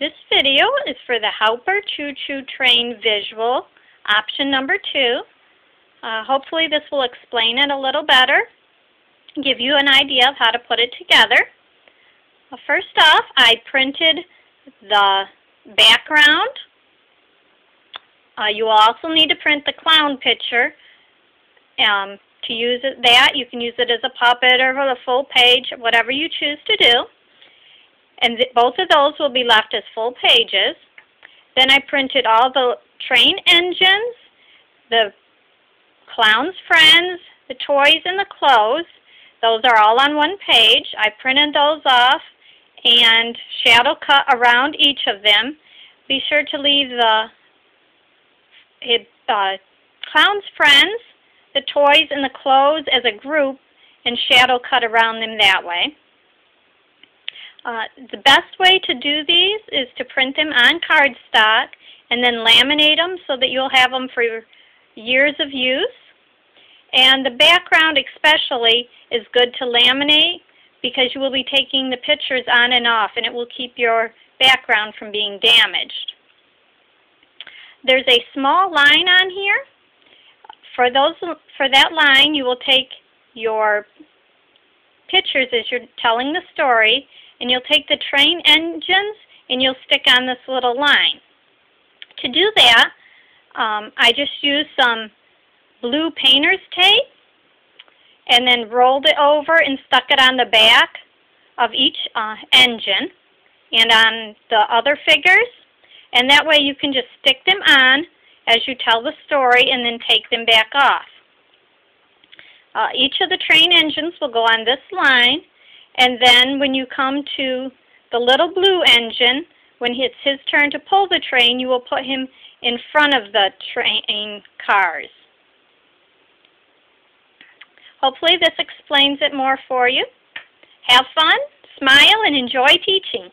This video is for the Helper Choo Choo Train visual, option number two. Uh, hopefully this will explain it a little better, give you an idea of how to put it together. Well, first off, I printed the background. Uh, you will also need to print the clown picture. Um, to use it, that, you can use it as a puppet or a full page, whatever you choose to do and both of those will be left as full pages. Then I printed all the train engines, the clown's friends, the toys, and the clothes. Those are all on one page. I printed those off and shadow cut around each of them. Be sure to leave the uh, clown's friends, the toys, and the clothes as a group and shadow cut around them that way. Uh, the best way to do these is to print them on cardstock and then laminate them so that you'll have them for years of use. And the background especially is good to laminate because you will be taking the pictures on and off and it will keep your background from being damaged. There's a small line on here. For those for that line you will take your pictures as you're telling the story and you'll take the train engines and you'll stick on this little line. To do that, um, I just used some blue painter's tape and then rolled it over and stuck it on the back of each uh, engine and on the other figures. And that way you can just stick them on as you tell the story and then take them back off. Uh, each of the train engines will go on this line and then when you come to the little blue engine, when it's his turn to pull the train, you will put him in front of the train cars. Hopefully this explains it more for you. Have fun, smile, and enjoy teaching.